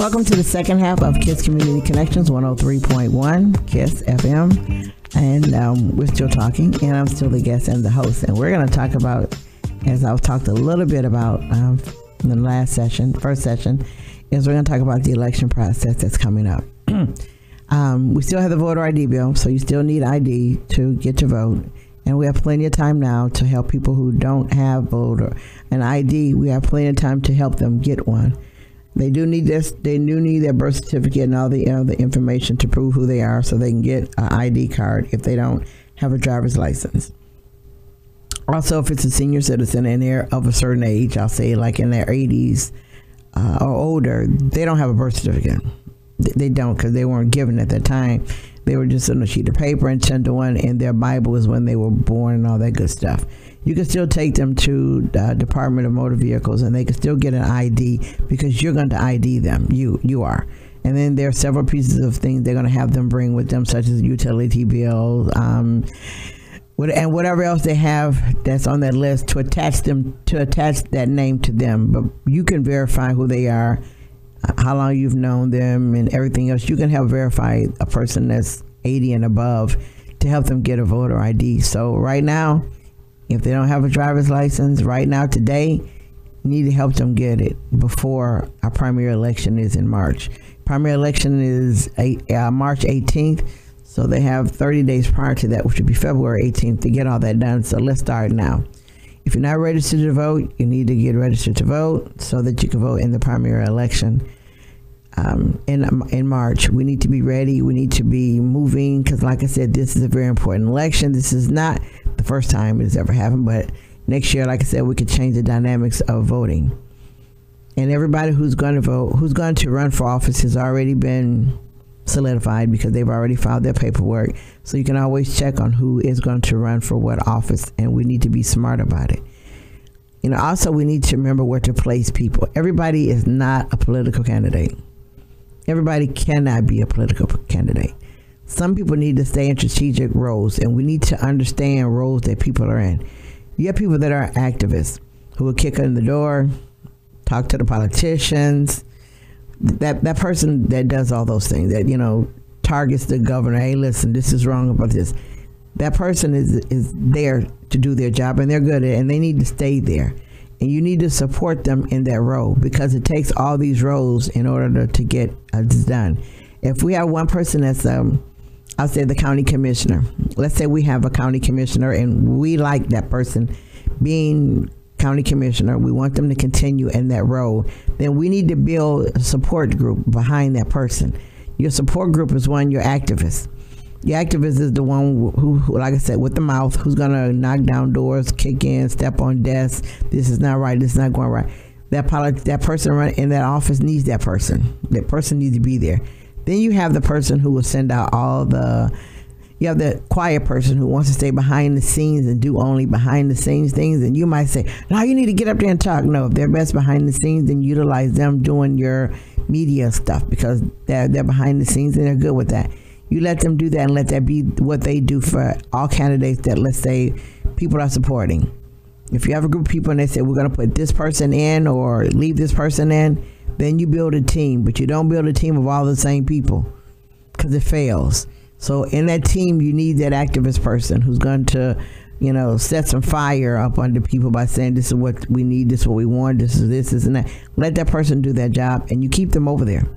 Welcome to the second half of KISS Community Connections 103.1 KISS FM. And um, we're still talking, and I'm still the guest and the host. And we're going to talk about, as I've talked a little bit about um, the last session, first session, is we're going to talk about the election process that's coming up. um, we still have the voter ID bill, so you still need ID to get to vote. And we have plenty of time now to help people who don't have voter an ID. We have plenty of time to help them get one. They do need this. They do need their birth certificate and all the know, information to prove who they are, so they can get an ID card if they don't have a driver's license. Also, if it's a senior citizen and they're of a certain age, I'll say like in their 80s uh, or older, they don't have a birth certificate. They don't because they weren't given at the time. They were just on a sheet of paper and sent to one, and their Bible is when they were born and all that good stuff you can still take them to the Department of Motor Vehicles and they can still get an ID because you're going to ID them. You you are. And then there are several pieces of things they're going to have them bring with them, such as utility bills, um, and whatever else they have that's on that list to attach them to attach that name to them. But you can verify who they are, how long you've known them, and everything else. You can help verify a person that's 80 and above to help them get a voter ID. So right now if they don't have a driver's license right now, today, need to help them get it before our primary election is in March. Primary election is uh, March 18th, so they have 30 days prior to that, which would be February 18th, to get all that done. So let's start now. If you're not registered to vote, you need to get registered to vote so that you can vote in the primary election um, in in March. We need to be ready. We need to be moving because, like I said, this is a very important election. This is not the first time it's ever happened, but next year, like I said, we could change the dynamics of voting. And everybody who's going to vote, who's going to run for office, has already been solidified because they've already filed their paperwork. So you can always check on who is going to run for what office, and we need to be smart about it. You know, also we need to remember where to place people. Everybody is not a political candidate. Everybody cannot be a political candidate some people need to stay in strategic roles, and we need to understand roles that people are in. You have people that are activists who will kick in the door, talk to the politicians. That that person that does all those things, that you know, targets the governor. Hey, listen, this is wrong about this. That person is is there to do their job, and they're good at it, and they need to stay there. And you need to support them in that role because it takes all these roles in order to, to get uh, this done. If we have one person that's um, I'll say the county commissioner. Let's say we have a county commissioner and we like that person being county commissioner. We want them to continue in that role. Then we need to build a support group behind that person. Your support group is one, your activist. The activist is the one who, who, like I said, with the mouth, who's going to knock down doors, kick in, step on desks. This is not right. This is not going right. That, polit- that person in that office needs that person. That person needs to be there. Then you have the person who will send out all the you have the quiet person who wants to stay behind the scenes and do only behind the scenes things and you might say no you need to get up there and talk. No if they're best behind the scenes then utilize them doing your media stuff because they're, they're behind the scenes and they're good with that. You let them do that and let that be what they do for all candidates that let's say people are supporting. If you have a group of people and they say we're going to put this person in or leave this person in then you build a team, but you don't build a team of all the same people because it fails. So in that team, you need that activist person who's going to, you know, set some fire up under people by saying this is what we need, this is what we want, this is this, this and that. Let that person do that job, and you keep them over there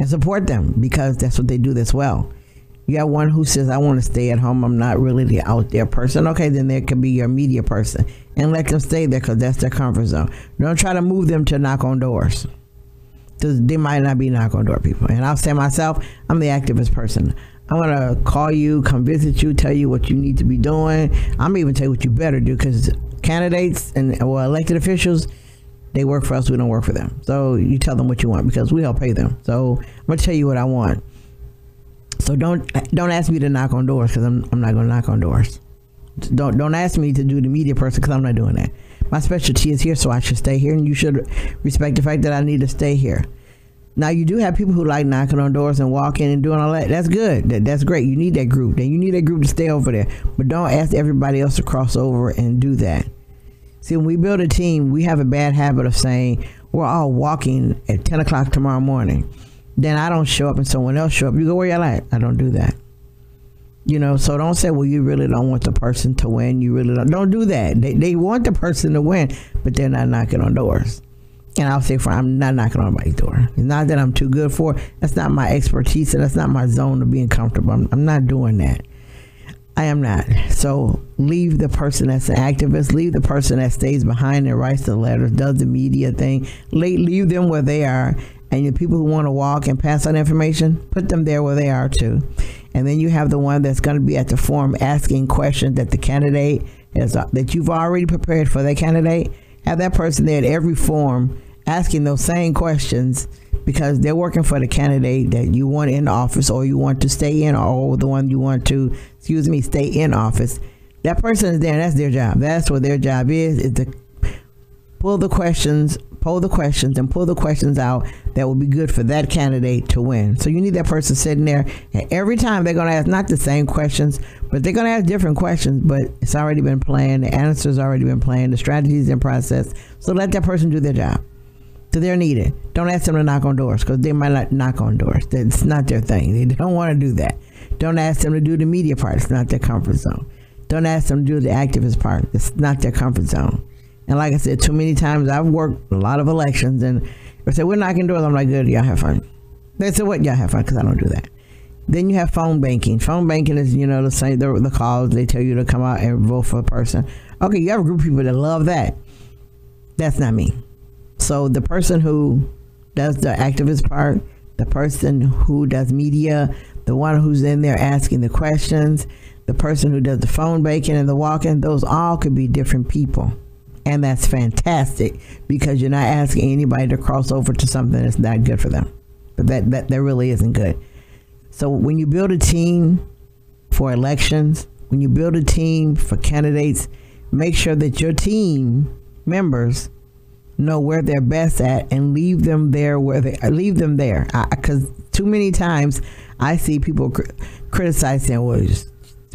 and support them because that's what they do this well. You got one who says, I want to stay at home. I'm not really the out there person. Okay, then there could be your media person. And let them stay there because that's their comfort zone. Don't try to move them to knock on doors they might not be knock on door people. And I'll say myself, I'm the activist person. I'm gonna call you, come visit you, tell you what you need to be doing. I'm even tell you what you better do because candidates and well elected officials, they work for us. We don't work for them. So you tell them what you want because we help pay them. So I'm gonna tell you what I want. So don't don't ask me to knock on doors because I'm I'm not gonna knock on doors. Don't don't ask me to do the media person because I'm not doing that my specialty is here, so I should stay here, and you should respect the fact that I need to stay here. Now you do have people who like knocking on doors and walking and doing all that. That's good. That, that's great. You need that group. Then you need that group to stay over there. But don't ask everybody else to cross over and do that. See, when we build a team, we have a bad habit of saying we're all walking at ten o'clock tomorrow morning. Then I don't show up and someone else show up. You go where you at? I don't do that. You know, so don't say, well, you really don't want the person to win. You really don't. Don't do that. They, they want the person to win, but they're not knocking on doors. And I'll say, for I'm not knocking on my door. It's not that I'm too good for. It. That's not my expertise, and that's not my zone of being comfortable. I'm, I'm not doing that. I am not. So leave the person that's an activist, leave the person that stays behind and writes the letters, does the media thing. Leave them where they are. And the people who want to walk and pass on information, put them there where they are too. And then you have the one that's going to be at the forum asking questions that the candidate has, that you've already prepared for that candidate. Have that person there at every forum asking those same questions because they're working for the candidate that you want in office or you want to stay in or the one you want to excuse me stay in office. That person is there that's their job. That's what their job is is to pull the questions pull the questions and pull the questions out that will be good for that candidate to win so you need that person sitting there and every time they're going to ask not the same questions but they're going to ask different questions but it's already been planned the answers already been planned the strategies in process so let that person do their job so they're needed. Don't ask them to knock on doors because they might not knock on doors. That's not their thing. They don't want to do that. Don't ask them to do the media part. It's not their comfort zone. Don't ask them to do the activist part. It's not their comfort zone. And like I said, too many times I've worked a lot of elections and they say, we're knocking doors. I'm like, good, y'all have fun. They said, what? Y'all have fun because I don't do that. Then you have phone banking. Phone banking is, you know, the same, the, the calls, they tell you to come out and vote for a person. Okay, you have a group of people that love that. That's not me. So the person who does the activist part, the person who does media, the one who's in there asking the questions, the person who does the phone banking and the walking, those all could be different people. And that's fantastic because you're not asking anybody to cross over to something that's not good for them. But that, that, that really isn't good. So when you build a team for elections, when you build a team for candidates, make sure that your team members know where they're best at and leave them there where they uh, leave them there because too many times i see people cr- criticizing well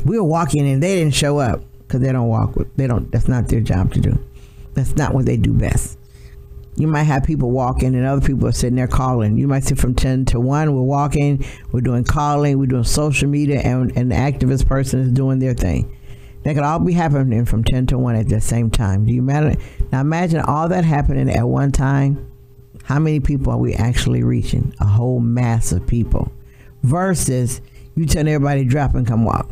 we were walking and they didn't show up because they don't walk with they don't that's not their job to do that's not what they do best you might have people walking and other people are sitting there calling you might see from 10 to 1 we're walking we're doing calling we're doing social media and, and the activist person is doing their thing that could all be happening from 10 to 1 at the same time. Do you imagine? Now imagine all that happening at one time. How many people are we actually reaching? A whole mass of people. Versus you telling everybody drop and come walk.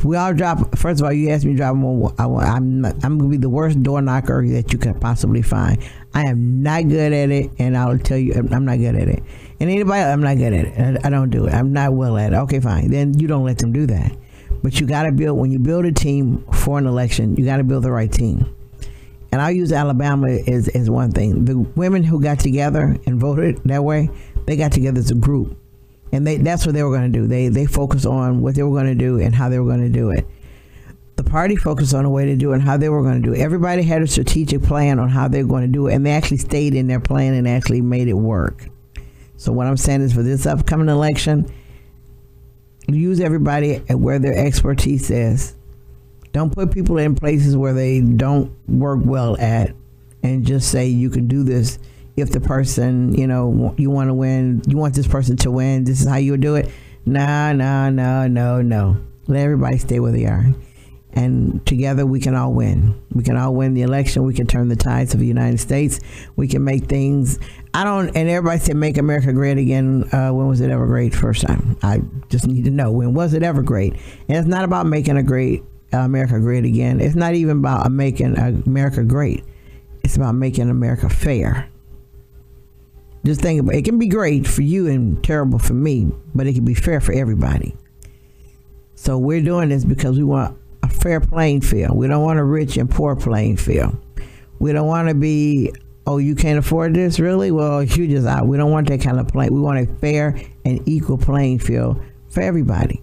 If we all drop, first of all, you asked me to drop one. I'm, I'm to be the worst door knocker that you could possibly find. I am not good at it, and I'll tell you, I'm not good at it. And anybody, I'm not good at it. I, I don't do it. I'm not well at it. Okay, fine. Then you don't let them do that. But you got to build, when you build a team for an election, you got to build the right team. And I'll use Alabama as, as one thing. The women who got together and voted that way, they got together as a group. And they, that's what they were going to do. They, they focused on what they were going to do and how they were going to do it. The party focused on a way to do it and how they were going to do it. Everybody had a strategic plan on how they were going to do it, and they actually stayed in their plan and actually made it work. So what I'm saying is for this upcoming election, use everybody at where their expertise is. Don't put people in places where they don't work well at and just say you can do this if the person, you know, you want to win, you want this person to win, this is how you do it. No, no, no, no, no. Let everybody stay where they are. And together we can all win. We can all win the election. We can turn the tides of the United States. We can make things I don't, and everybody said make America great again. Uh, when was it ever great first time? I just need to know when was it ever great? And it's not about making a great uh, America great again. It's not even about making America great. It's about making America fair. Just think about it. it can be great for you and terrible for me, but it can be fair for everybody. So we're doing this because we want a fair playing field. We don't want a rich and poor playing field. We don't want to be oh, you can't afford this, really? Well, you just out. We don't want that kind of play. We want a fair and equal playing field for everybody.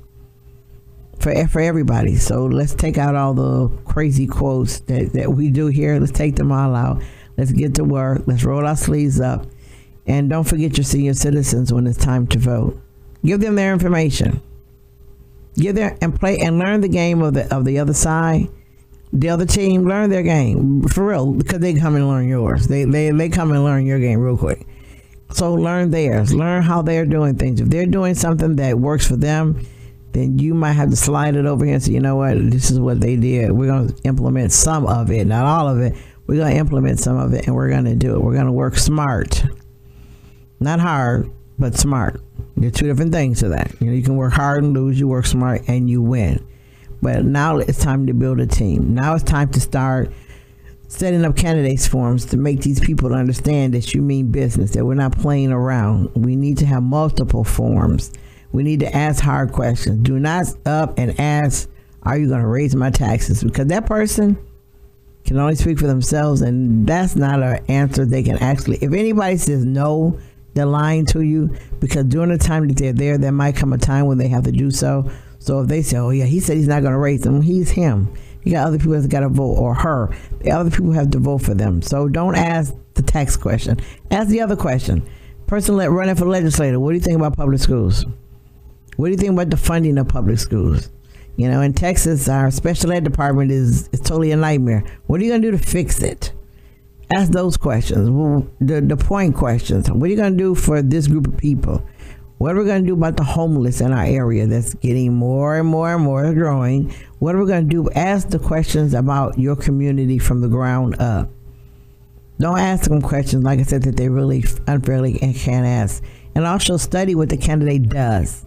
For, for everybody. So let's take out all the crazy quotes that, that we do here. Let's take them all out. Let's get to work. Let's roll our sleeves up. And don't forget your senior citizens when it's time to vote. Give them their information. Give them and play and learn the game of the of the other side The other team learn their game for real because they come and learn yours. They they they come and learn your game real quick. So learn theirs. Learn how they're doing things. If they're doing something that works for them, then you might have to slide it over here and say, you know what, this is what they did. We're going to implement some of it, not all of it. We're going to implement some of it and we're going to do it. We're going to work smart, not hard, but smart. There are two different things to that. You know, you can work hard and lose. You work smart and you win. But now it's time to build a team. Now it's time to start setting up candidates forms to make these people understand that you mean business, that we're not playing around. We need to have multiple forms. We need to ask hard questions. Do not up and ask, Are you going to raise my taxes? Because that person can only speak for themselves, and that's not an answer they can actually. If anybody says no, they're lying to you because during the time that they're there, there might come a time when they have to do so. So if they say, "Oh yeah, he said he's not going to raise them," he's him. You got other people that got to vote, or her. The other people have to vote for them. So don't ask the tax question. Ask the other question. Person let, running for legislator. What do you think about public schools? What do you think about the funding of public schools? You know, in Texas, our special ed department is, is totally a nightmare. What are you going to do to fix it? Ask those questions. The, the point questions. What are you going to do for this group of people? What are we going to do about the homeless in our area that's getting more and more and more growing? What are we going to do? Ask the questions about your community from the ground up. Don't ask them questions, like I said, that they really unfairly can't ask. And also study what the candidate does.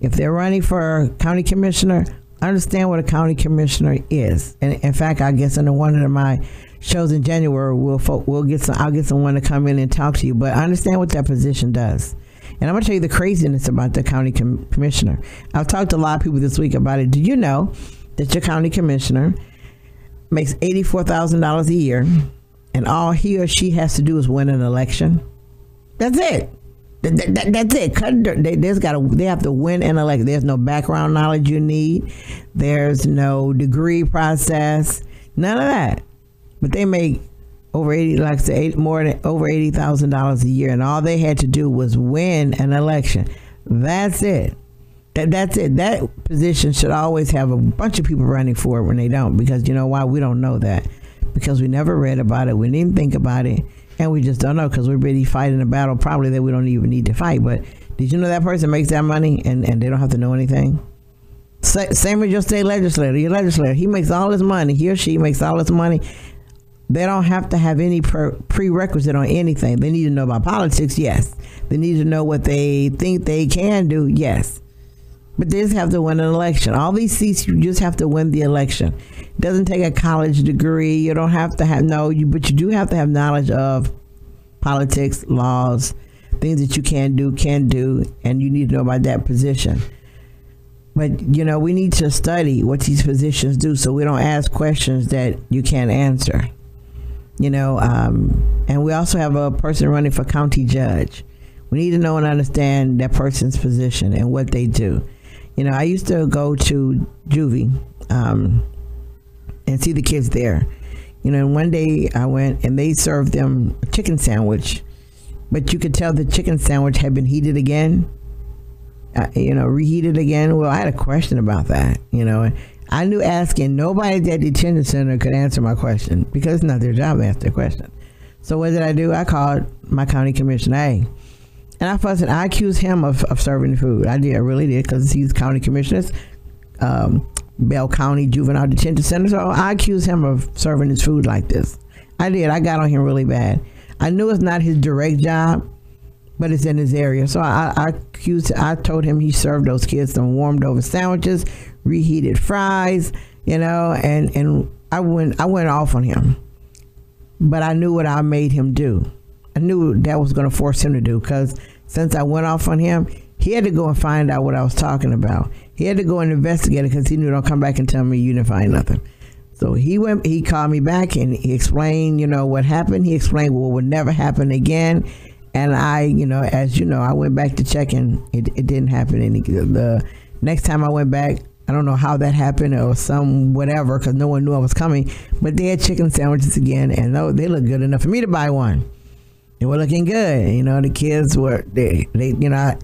If they're running for county commissioner, understand what a county commissioner is. And in fact, I guess in one of my shows in January, we'll we'll get some. I'll get someone to come in and talk to you. But I understand what that position does. And I'm going to tell you the craziness about the county com- commissioner. I've talked to a lot of people this week about it. Do you know that your county commissioner makes $84,000 a year and all he or she has to do is win an election? That's it. That, that, that's it. They, there's got. They have to win an election. There's no background knowledge you need. There's no degree process. None of that. But they make over 80 like I said, more than over $80,000 a year and all they had to do was win an election. That's it. That, that's it. That position should always have a bunch of people running for it when they don't because you know why we don't know that because we never read about it, we didn't think about it, and we just don't know because we're busy fighting a battle probably that we don't even need to fight. But did you know that person makes that money and, and they don't have to know anything? Same with your state legislator, your legislator. He makes all his money. He or she makes all his money they don't have to have any prerequisite on anything. They need to know about politics, yes. They need to know what they think they can do, yes. But they just have to win an election. All these seats, you just have to win the election. It doesn't take a college degree. You don't have to have no, you, but you do have to have knowledge of politics, laws, things that you can do, can do, and you need to know about that position. But you know, we need to study what these positions do, so we don't ask questions that you can't answer you know, um, and we also have a person running for county judge. We need to know and understand that person's position and what they do. You know, I used to go to juvie um, and see the kids there. You know, and one day I went and they served them a chicken sandwich, but you could tell the chicken sandwich had been heated again. Uh, you know, reheated again. Well, I had a question about that. You know, I knew asking nobody at that detention center could answer my question because it's not their job to answer the question. So what did I do? I called my county commissioner, hey, and I fussed I accused him of, of serving the food. I did, I really did, because he's county commissioner, um, Bell County Juvenile Detention Center. So I accused him of serving his food like this. I did. I got on him really bad. I knew it's not his direct job, but it's in his area. So I, I accused. I told him he served those kids some warmed over sandwiches, reheated fries, you know, and and I went I went off on him, but I knew what I made him do. I knew that was going to force him to do because since I went off on him, he had to go and find out what I was talking about. He had to go and investigate it because he knew don't come back and tell me you didn't find nothing. So he went. He called me back and he explained, you know, what happened. He explained what would never happen again. And I, you know, as you know, I went back to check and it, it didn't happen any. The next time I went back, I don't know how that happened or some whatever because no one knew I was coming. But they had chicken sandwiches again, and oh, they looked good enough for me to buy one. They were looking good. You know, the kids were they they you know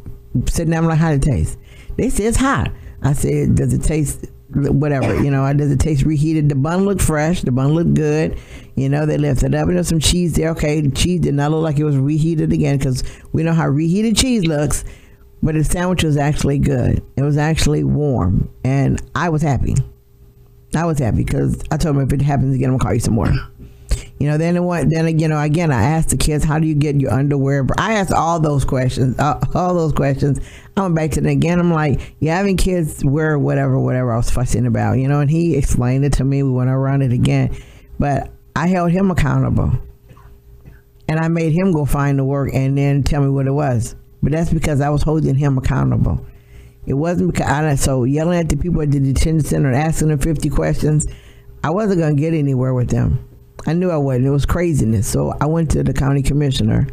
sitting down like how it taste. They said it's hot. I said, does it taste whatever. You know, does it taste reheated? The bun looked fresh. The bun looked good. You know, they lifted up and there's some cheese there. Okay, the cheese did not look like it was reheated again because we know how reheated cheese looks. But the sandwich was actually good. It was actually warm, and I was happy. I was happy because I told him if it happens again, I'm gonna call you some more. You know, then what? Then you know, again, I asked the kids, "How do you get your underwear?" I asked all those questions, uh, all those questions. I went back to them again. I'm like, "You having kids wear whatever, whatever I was fussing about?" You know, and he explained it to me. We went around it again, but I held him accountable, and I made him go find the work and then tell me what it was. But that's because I was holding him accountable. It wasn't because I so yelling at the people at the detention center, asking them 50 questions. I wasn't going to get anywhere with them I knew I wasn't. It was craziness. So I went to the county commissioner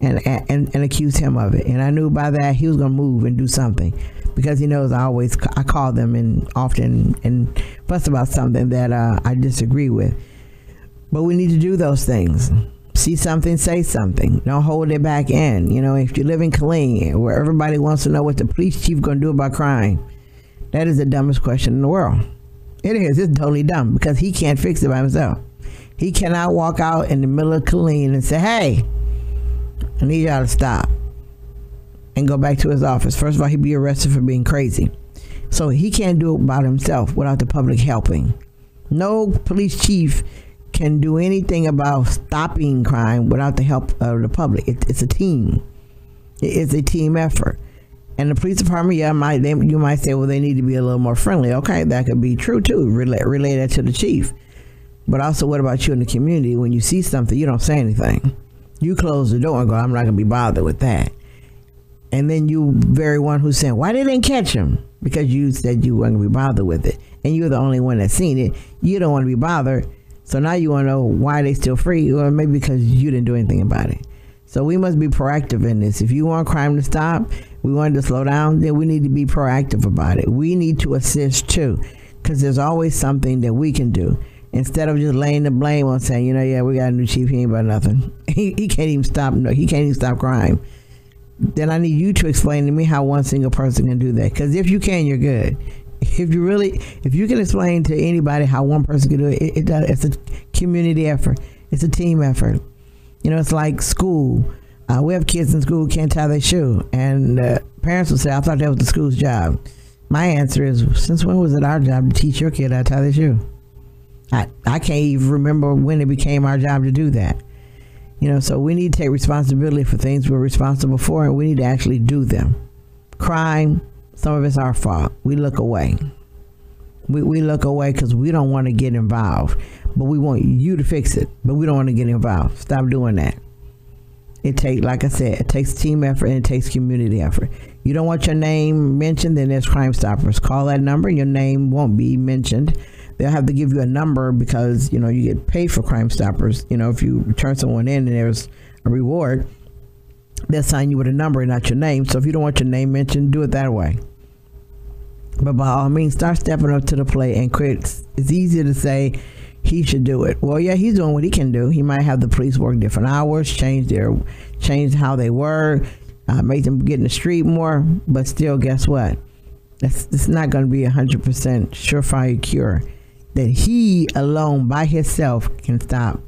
and and, and accused him of it. And I knew by that he was going to move and do something because he knows I always I call them and often and fuss about something that uh, I disagree with. But we need to do those things. See something, say something. Don't hold it back in. You know, if you live in Killeen, where everybody wants to know what the police chief going to do about crime, that is the dumbest question in the world. It is. It's totally dumb because he can't fix it by himself. He cannot walk out in the middle of Killeen and say, hey, I need y'all to stop and go back to his office. First of all, he'd be arrested for being crazy. So he can't do it by himself without the public helping. No police chief can do anything about stopping crime without the help of the public. It, it's a team. It's a team effort. And the police department, yeah, might they, you might say, well, they need to be a little more friendly. Okay, that could be true too. Relate, relate that to the chief. But also, what about you in the community? When you see something, you don't say anything. You close the door and go, I'm not going to be bothered with that. And then you very one who's saying, why they didn't catch him? Because you said you weren't going to be bothered with it. And you're the only one that's seen it. You don't want to be bothered. So now you want to know why they still free, or maybe because you didn't do anything about it. So we must be proactive in this. If you want crime to stop, we want to slow down, then we need to be proactive about it. We need to assist too, because there's always something that we can do instead of just laying the blame on saying, you know, yeah, we got a new chief, he ain't about nothing. He, he can't even stop. No, he can't even stop crime. Then I need you to explain to me how one single person can do that. Because if you can, you're good. If you really, if you can explain to anybody how one person can do it, it, it does. It's a community effort. It's a team effort. You know, it's like school. Uh, we have kids in school who can't tie their shoe, and uh, parents will say, "I thought that was the school's job." My answer is, since when was it our job to teach your kid how to tie their shoe? I, I can't even remember when it became our job to do that. You know, so we need to take responsibility for things we're responsible for and we need to actually do them. Crime, some of it's our fault. We look away. We, we look away because we don't want to get involved, but we want you to fix it, but we don't want to get involved. Stop doing that. It takes, like I said, it takes team effort and it takes community effort. You don't want your name mentioned, then there's Crime Stoppers. Call that number, your name won't be mentioned they'll have to give you a number because you know you get paid for Crime Stoppers. You know, if you turn someone in and there's a reward, they'll sign you with a number and not your name. So if you don't want your name mentioned, do it that way. But by all means, start stepping up to the plate and quit. It's easier to say he should do it. Well, yeah, he's doing what he can do. He might have the police work different hours, change their, change how they work, uh, make them get in the street more. But still, guess what? That's it's not going to be a hundred percent surefire cure that he alone by himself can stop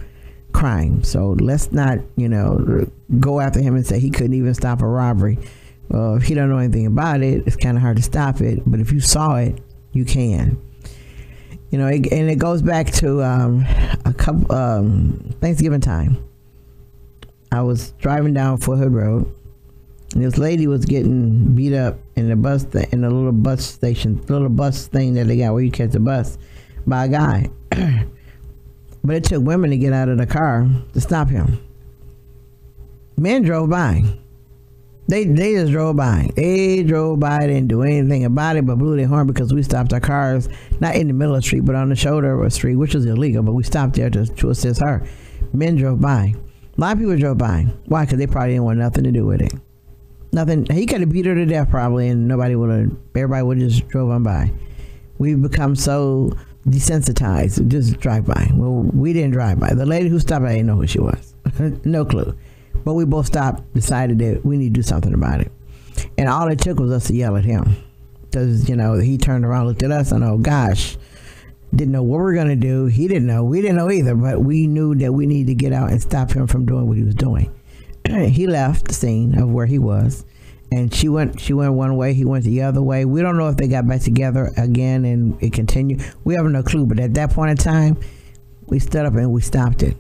crime. So let's not, you know, go after him and say he couldn't even stop a robbery. Well, if he don't know anything about it, it's kind of hard to stop it. But if you saw it, you can. You know, it, and it goes back to um, a couple um, Thanksgiving time. I was driving down Fort Hood Road, and this lady was getting beat up in the bus th- in the little bus station, little bus thing that they got where you catch the bus by a guy. but it took women to get out of the car to stop him. Men drove by. They they just drove by. They drove by, didn't do anything about it, but blew their horn because we stopped our cars not in the middle of the street, but on the shoulder of a street, which was illegal. But we stopped there to, to assist her. Men drove by. A lot of people drove by. Why? Because they probably didn't want nothing to do with it. Nothing. He could have beat her to death probably, and nobody would have. Everybody would have just drove on by. We've become so desensitized, just drive by. Well, we didn't drive by. The lady who stopped, I didn't know who she was. no clue. But we both stopped, decided that we need to do something about it. And all it took was us to yell at him. because you know he turned around, looked at us, and oh gosh, didn't know what we are gonna do. He didn't know. We didn't know either. But we knew that we needed to get out and stop him from doing what he was doing. he left the scene of where he was, and she went. She went one way. He went the other way. We don't know if they got back together again and it continued. We have no clue. But at that point in time, we stood up and we stopped it.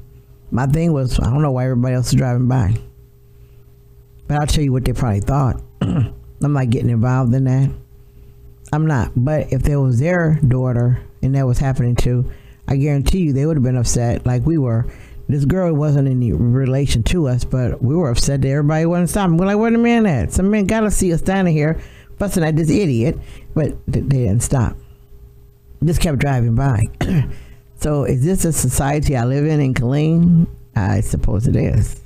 My thing was, I don't know why everybody else is driving by. But I'll tell you what they probably thought. I'm not getting involved in that. I'm not. But if there was their daughter and that was happening too, I guarantee you they would have been upset like we were. This girl wasn't any relation to us, but we were upset that everybody wasn't stopping. We're like, where the man at? Some man got to see us standing here busting at this idiot, but they didn't stop. Just kept driving by. so is this a society I live in in Killeen? I suppose it is.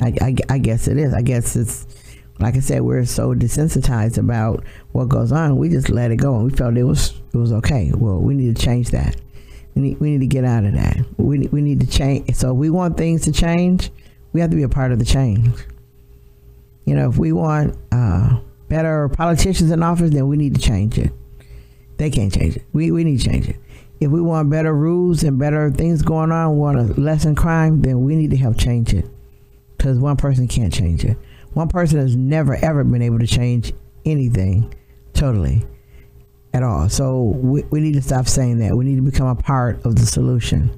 I, I, I guess it is. I guess it's like I said, we're so desensitized about what goes on. We just let it go, and we felt it was it was okay. Well, we need to change that. We need, we need to get out of that. We need, we need to change. So we want things to change. We have to be a part of the change. You know, if we want uh, better politicians in office, then we need to change it. They can't change it. We, we need to change it. If we want better rules and better things going on, want to lessen crime, then we need to help change it because one person can't change it. One person has never ever been able to change anything totally at all. So we, we need to stop saying that. We need to become a part of the solution.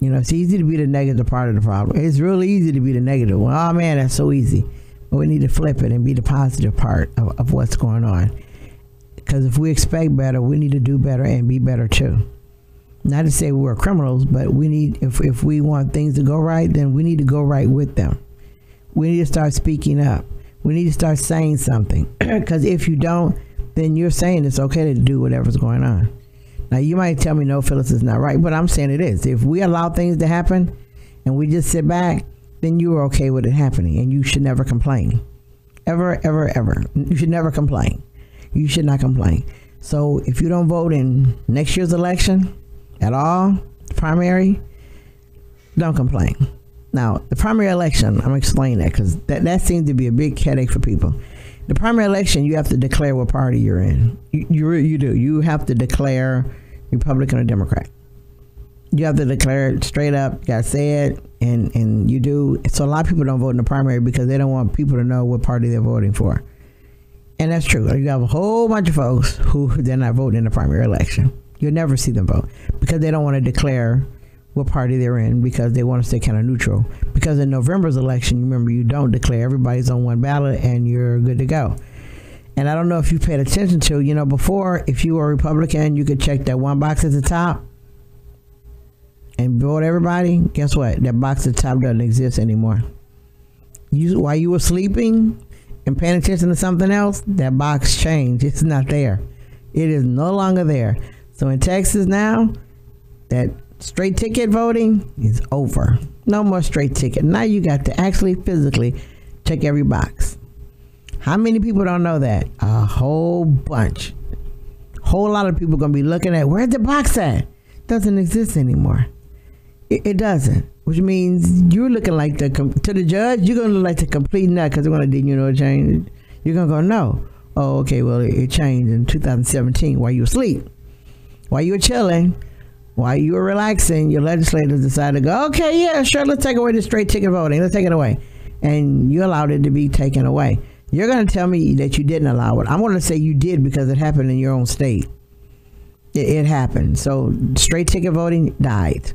You know, it's easy to be the negative part of the problem. It's really easy to be the negative one. Oh man, that's so easy. But we need to flip it and be the positive part of, of what's going on. Because if we expect better, we need to do better and be better too not to say we're criminals, but we need if if we want things to go right, then we need to go right with them. We need to start speaking up. We need to start saying something because if you don't, then you're saying it's okay to do whatever's going on. Now you might tell me no, Phyllis is not right, but I'm saying it is. If we allow things to happen and we just sit back, then you are okay with it happening, and you should never complain, ever, ever, ever. You should never complain. You should not complain. So if you don't vote in next year's election, at all, primary, don't complain. Now, the primary election, I'm explaining that because that, that seems to be a big headache for people. The primary election, you have to declare what party you're in. You, you, you do. You have to declare Republican or Democrat. You have to declare it straight up. You got to say it, and, and you do. So a lot of people don't vote in the primary because they don't want people to know what party they're voting for. And that's true. You have a whole bunch of folks who they're not voting in the primary election. You'll never see them vote because they don't want to declare what party they're in because they want to stay kind of neutral. Because in November's election, remember you don't declare everybody's on one ballot and you're good to go. And I don't know if you paid attention to, you know, before if you were a Republican, you could check that one box at the top and vote everybody. Guess what? That box at the top doesn't exist anymore. You while you were sleeping and paying attention to something else, that box changed. It's not there. It is no longer there. So in Texas now, that straight ticket voting is over. No more straight ticket. Now you got to actually physically check every box. How many people don't know that? A whole bunch. Whole lot of people gonna be looking at where's the box at? Doesn't exist anymore. It, it doesn't, which means you're looking like the to the judge. You're gonna look like the complete nut because they're gonna did you know change. You're gonna go no. Oh, okay. Well, it, it changed in 2017 while you were asleep while you were chilling, while you were relaxing, your legislators decided to go, okay, yeah, sure, let's take away the straight ticket voting. Let's take it away. And you allowed it to be taken away. You're going to tell me that you didn't allow it. I'm going to say you did because it happened in your own state. It, it happened. So straight ticket voting died.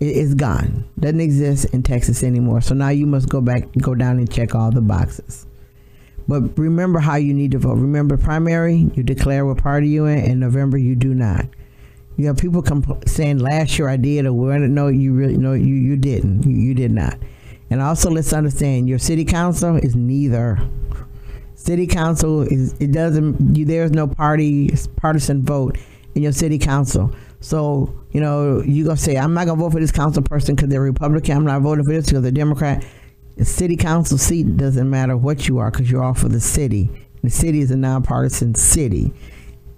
It, it's gone. Doesn't exist in Texas anymore. So now you must go back, go down and check all the boxes. But remember how you need to vote. Remember, primary, you declare what party you're in. In November, you do not. You have people saying last year I did, or well, no, you really no, you you didn't. You, you did not. And also, let's understand your city council is neither. City council is it doesn't. You, there's no party partisan vote in your city council. So you know you gonna say I'm not gonna vote for this council person because they're Republican. I'm not voting for this because they're Democrat city council seat doesn't matter what you are because you're all for the city. The city is a nonpartisan city.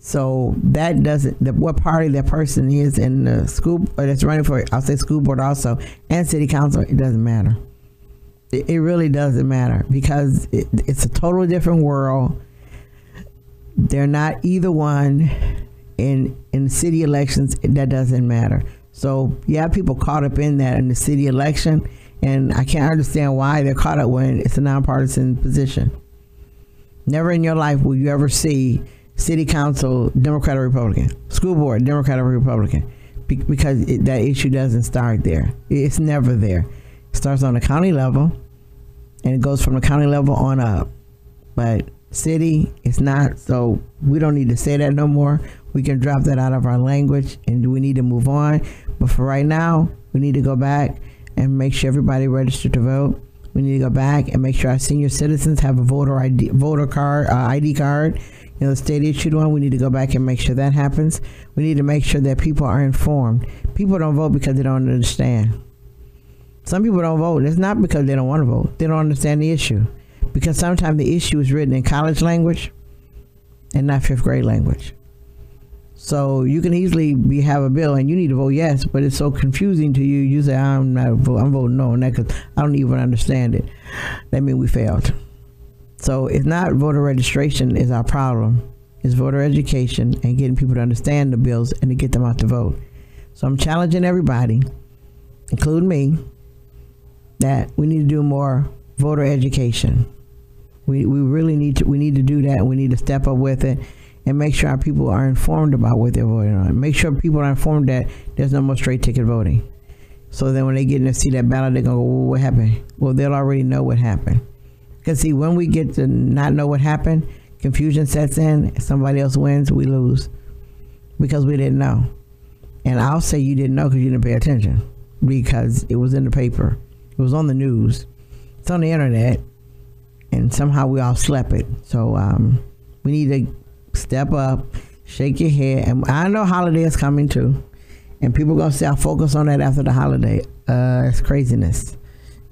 So that doesn't the, what party that person is in the school or that's running for I'll say school board also and city council it doesn't matter. It, it really doesn't matter because it, it's a totally different world. they're not either one in in city elections that doesn't matter so you have people caught up in that in the city election and i can't understand why they're caught up when it's a nonpartisan position never in your life will you ever see city council democrat or republican? School board democrat or republican? Because it, that issue doesn't start there. It's never there. It starts on the county level and it goes from the county level on up. But city it's not so we don't need to say that no more. We can drop that out of our language and we need to move on? But for right now we need to go back and make sure everybody registered to vote. We need to go back and make sure our senior citizens have a voter id voter card uh, id card you know the state issued one we need to go back and make sure that happens we need to make sure that people are informed people don't vote because they don't understand some people don't vote it's not because they don't want to vote they don't understand the issue because sometimes the issue is written in college language and not fifth grade language. So you can easily be have a bill and you need to vote yes, but it's so confusing to you. You say I'm not I'm voting no on that because I don't even understand it. That means we failed. So it's not voter registration is our problem. It's voter education and getting people to understand the bills and to get them out to vote. So I'm challenging everybody, including me, that we need to do more voter education. We, we really need to we need to do that. We need to step up with it and make sure our people are informed about what they're voting on. Make sure people are informed that there's no more straight ticket voting. So then when they get in and see that ballot, they're gonna go, well, what happened? Well, they'll already know what happened. Because see, when we get to not know what happened, confusion sets in. Somebody else wins, we lose because we didn't know. And I'll say you didn't know because you didn't pay attention because it was in the paper, it was on the news, it's on the internet, and somehow we all slept it. So um, we need to step up, shake your head, and I know holiday is coming too, and people are gonna say I'll focus on that after the holiday. Uh, it's craziness.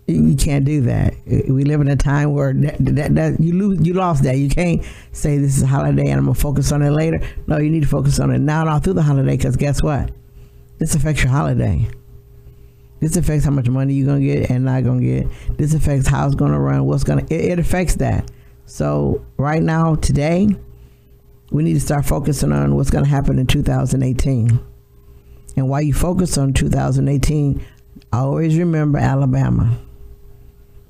You can't do that. We live in a time where that, that, that you lose, you lost that. You can't say this is a holiday and I'm gonna focus on it later. No, you need to focus on it now and all through the holiday because guess what? This affects your holiday. This affects how much money you're gonna get and not gonna get. This affects how it's gonna run. What's gonna. It, it affects that. So right now, today, we need to start focusing on what's gonna happen in 2018. And while you focus on 2018, always remember Alabama.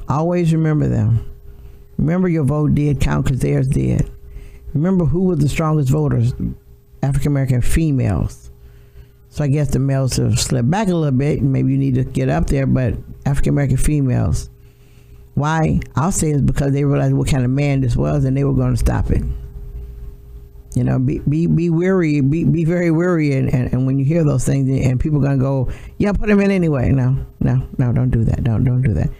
Always remember them. Remember your vote did count because theirs did. Remember who were the strongest voters? African American females. So I guess the males have slipped back a little bit, and maybe you need to get up there. But African American females, why? I'll say it's because they realized what kind of man this was, and they were going to stop it. You know, be be, be weary, be, be very weary, and, and, and when you hear those things, and people are gonna go, yeah, put them in anyway. No, no, no, don't do that. Don't don't do that.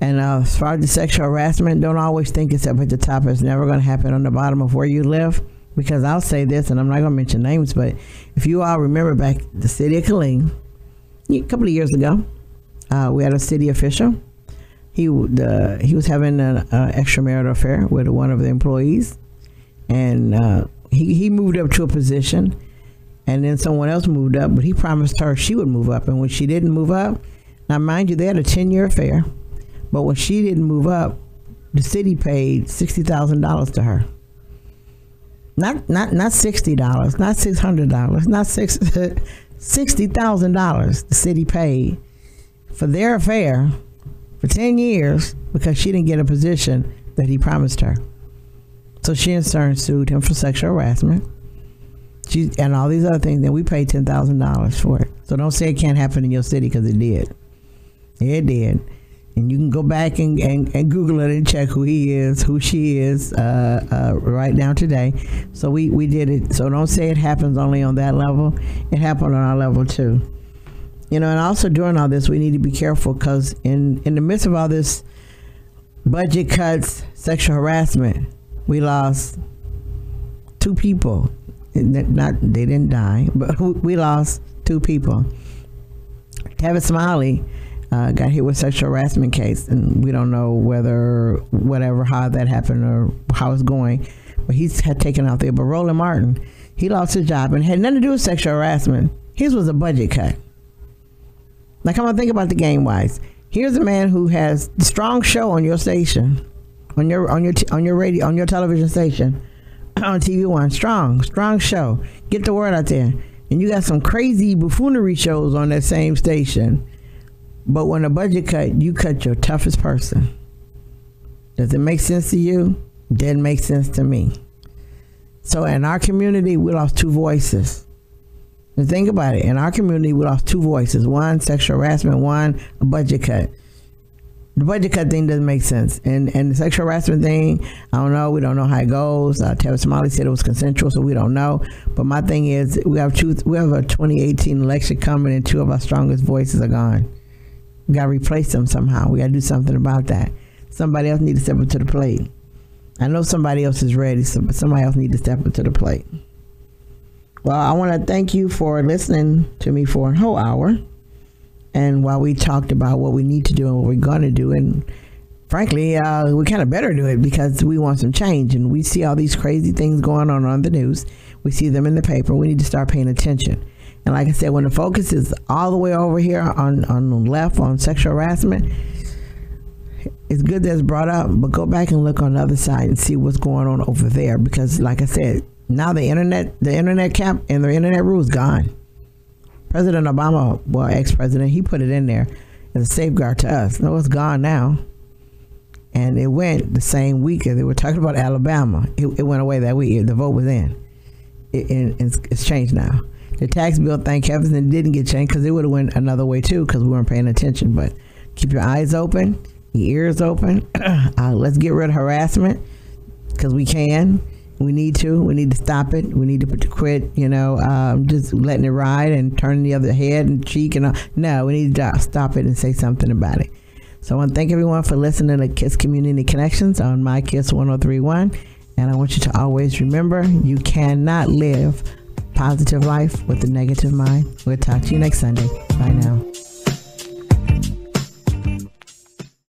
And uh, as far as the sexual harassment, don't always think it's up at the top. It's never going to happen on the bottom of where you live because I'll say this, and I'm not going to mention names, but if you all remember back the city of Killeen, a couple of years ago, uh, we had a city official. He the he was having an uh, extramarital affair with one of the employees, and uh, he he moved up to a position, and then someone else moved up, but he promised her she would move up, and when she didn't move up, now mind you, they had a ten year affair, but when she didn't move up, the city paid sixty thousand dollars to her not not not sixty dollars, not six hundred dollars, not six sixty thousand dollars. The city paid for their affair for ten years because she didn't get a position that he promised her. So she in turn sued him for sexual harassment. She and all these other things. Then we paid ten thousand dollars for it. So don't say it can't happen in your city because it did. It did and you can go back and, and, and, Google it and check who he is, who she is, uh, uh, right now today. So we, we did it. So don't say it happens only on that level. It happened on our level too. You know, and also during all this, we need to be careful because in, in the midst of all this budget cuts, sexual harassment, we lost two people. Not they didn't die, but we lost two people. Tavis Smiley uh, got hit with sexual harassment case, and we don't know whether whatever how that happened or how it's going. But he's had taken out there. But Roland Martin, he lost his job and had nothing to do with sexual harassment. His was a budget cut. Now come on, think about the game wise. Here's a man who has a strong show on your station, on your on your t- on your radio on your television station, on TV One. Strong, strong show. Get the word out there. And you got some crazy buffoonery shows on that same station. But when a budget cut, you cut your toughest person. Does it make sense to you? Didn't make sense to me. So in our community, we lost two voices. And think about it. In our community, we lost two voices. One, sexual harassment. One, a budget cut. The budget cut thing doesn't make sense. And and the sexual harassment thing, I don't know. We don't know how it goes. Uh, Tavis Smiley said it was consensual, so we don't know. But my thing is, we have two, we have a 2018 election coming, and two of our strongest voices are gone. We got to replace them somehow. We got to do something about that. Somebody else needs to step up to the plate. I know somebody else is ready, so somebody else needs to step up to the plate. Well, I want to thank you for listening to me for a whole hour. And while we talked about what we need to do and what we're going to do, and frankly, uh, we kind of better do it because we want some change. And we see all these crazy things going on on the news. We see them in the paper. We need to start paying attention. And like I said, when the focus is all the way over here on, on the left on sexual harassment, it's good that it's brought up, but go back and look on the other side and see what's going on over there. Because, like I said, now the internet, the internet cap and the internet rule is gone. President Obama, well, ex-president, he put it in there as a safeguard to us. No, it's gone now. And it went the same week as they were talking about Alabama. It, it went away that week. The vote was in. It, it, it's, it's changed now. The tax bill, thank heavens, it didn't get changed because it would have went another way too because we weren't paying attention. But keep your eyes open your ears open. uh, let's get rid of harassment because we can. We need to. We need to stop it. We need to, quit, you know, um, just letting it ride and turning the other head and cheek and all. No, we need to stop it and say something about it. So I want to thank everyone for listening to Kiss Community Connections on My Kiss 1031. And I want you to always remember you cannot live positive life with a negative mind. We'll talk to you next Sunday. Bye now.